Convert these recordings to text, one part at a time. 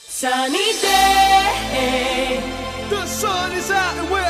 Sunny day. The sun is out and we're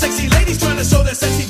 Sexy ladies trying to show their sexy